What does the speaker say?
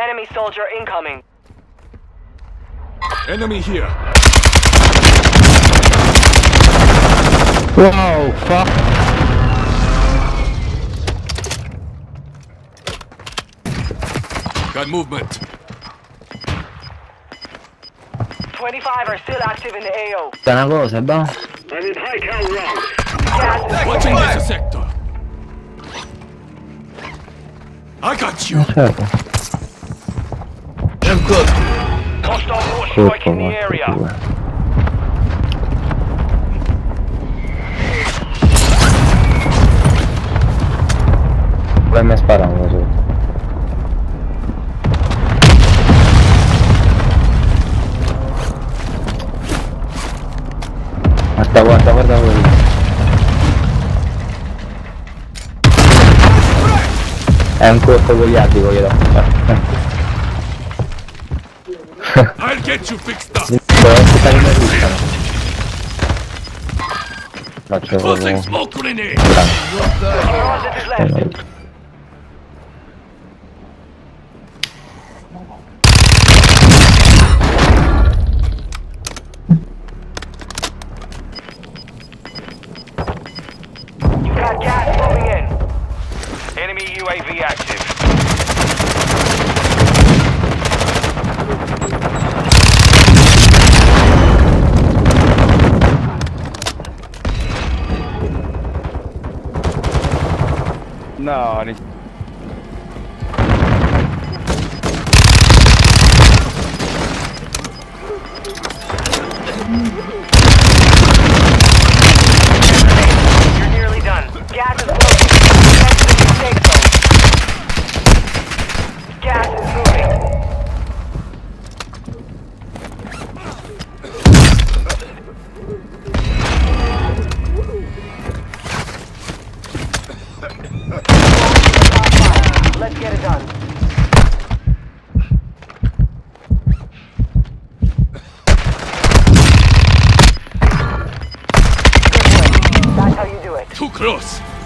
Enemy soldier incoming. Enemy here. Wow, fuck. Got movement. 25 are still active in the AO. C'è una cosa, boh. I need high cal rounds. Gas is Watching this sector. I got you. Good. Hostile force striking the area. Vai mi sparano da sotto. Guarda, guarda, guarda quello. È un colpo goliardico che l'ho fatto. I'll get you fixed up. Devo aspettare che mi No, ni- Let's get it done. Too close.